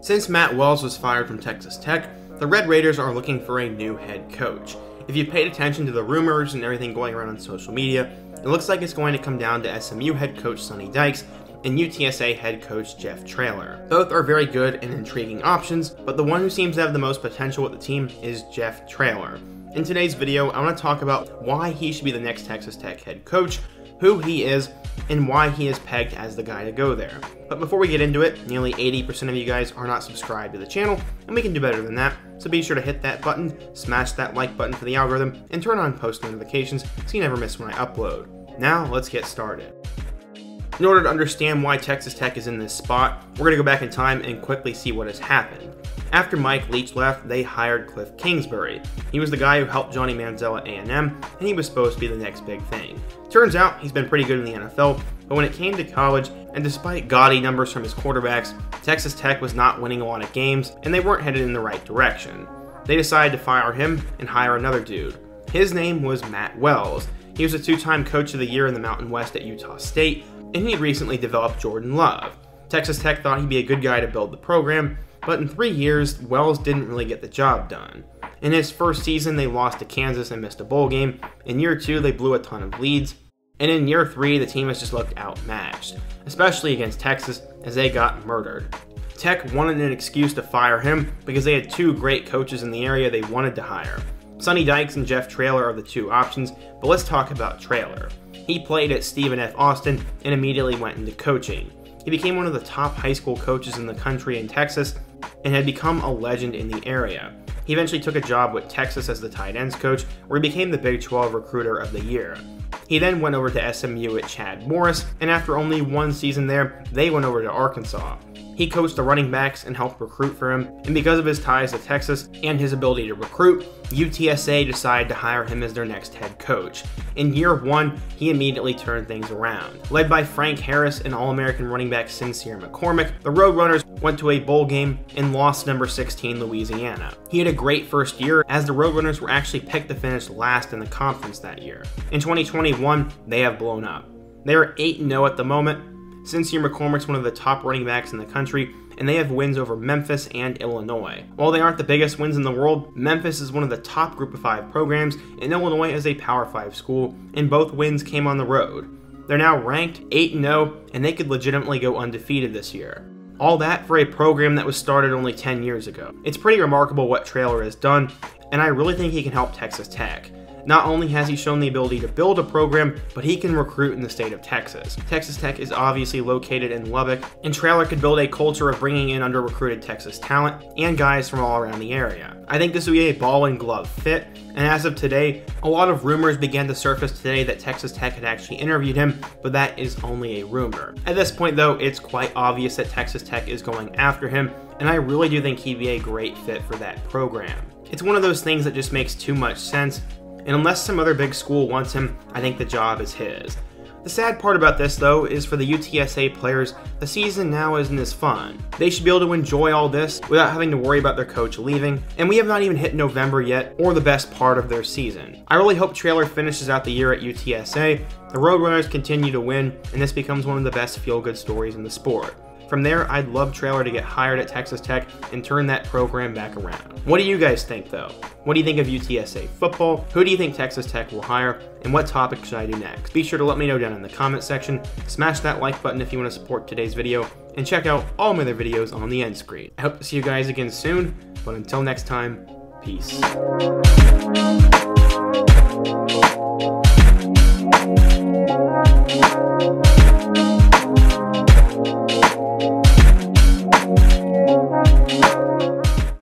Since Matt Wells was fired from Texas Tech, the Red Raiders are looking for a new head coach. If you paid attention to the rumors and everything going around on social media, it looks like it's going to come down to SMU head coach Sonny Dykes and UTSA head coach Jeff Traylor. Both are very good and intriguing options, but the one who seems to have the most potential with the team is Jeff Traylor. In today's video, I want to talk about why he should be the next Texas Tech head coach, who he is, and why he is pegged as the guy to go there. But before we get into it, nearly 80% of you guys are not subscribed to the channel, and we can do better than that, so be sure to hit that button, smash that like button for the algorithm, and turn on post notifications so you never miss when I upload. Now, let's get started. In order to understand why Texas Tech is in this spot, we're going to go back in time and quickly see what has happened. After Mike Leach left, they hired Kliff Kingsbury. He was the guy who helped Johnny Manziel at A&M, and he was supposed to be the next big thing. Turns out he's been pretty good in the NFL, but when it came to college, and despite gaudy numbers from his quarterbacks, Texas Tech was not winning a lot of games, and they weren't headed in the right direction. They decided to fire him and hire another dude. His name was Matt Wells. He was a two-time coach of the year in the Mountain West at Utah State, and he recently developed Jordan Love. Texas Tech thought he'd be a good guy to build the program, but in three years, Wells didn't really get the job done. In his first season, they lost to Kansas and missed a bowl game. In year two, they blew a ton of leads. And in year three, the team has just looked outmatched, especially against Texas, as they got murdered. Tech wanted an excuse to fire him because they had two great coaches in the area they wanted to hire. Sonny Dykes and Jeff Traylor are the two options, but let's talk about Traylor. He played at Stephen F. Austin and immediately went into coaching. He became one of the top high school coaches in the country in Texas and had become a legend in the area. He eventually took a job with Texas as the tight ends coach, where he became the Big 12 Recruiter of the Year. He then went over to SMU at Chad Morris, and after only one season there, they went over to Arkansas. He coached the running backs and helped recruit for him, and because of his ties to Texas and his ability to recruit, UTSA decided to hire him as their next head coach. In year one, he immediately turned things around. Led by Frank Harris and All American running back Sincere McCormick, the Roadrunners went to a bowl game and lost number 16 Louisiana. He had a great first year as the Roadrunners were actually picked to finish last in the conference that year. In 2021, they have blown up. They are 8 0 at the moment, Sincere McCormick's one of the top running backs in the country, and they have wins over Memphis and Illinois. While they aren't the biggest wins in the world, Memphis is one of the top Group of 5 programs, and Illinois is a Power 5 school, and both wins came on the road. They're now ranked 8 0, and they could legitimately go undefeated this year. All that for a program that was started only 10 years ago. It's pretty remarkable what Traylor has done, and I really think he can help Texas Tech. Not only has he shown the ability to build a program, but he can recruit in the state of Texas. Texas Tech is obviously located in Lubbock, and Traylor could build a culture of bringing in under recruited Texas talent and guys from all around the area. I think this would be a ball and glove fit, and as of today, a lot of rumors began to surface today that Texas Tech had actually interviewed him, but that is only a rumor. At this point though, it's quite obvious that Texas Tech is going after him, and I really do think he'd be a great fit for that program. It's one of those things that just makes too much sense, and unless some other big school wants him, I think the job is his. The sad part about this, though, is for the UTSA players, the season now isn't as fun. They should be able to enjoy all this without having to worry about their coach leaving, and we have not even hit November yet, or the best part of their season. I really hope Traylor finishes out the year at UTSA, the Roadrunners continue to win, and this becomes one of the best feel-good stories in the sport. From there, I'd love Traylor to get hired at Texas Tech and turn that program back around. What do you guys think though? What do you think of UTSA football? Who do you think Texas Tech will hire? And what topic should I do next? Be sure to let me know down in the comment section. Smash that like button if you want to support today's video. And check out all my other videos on the end screen. I hope to see you guys again soon. But until next time, peace.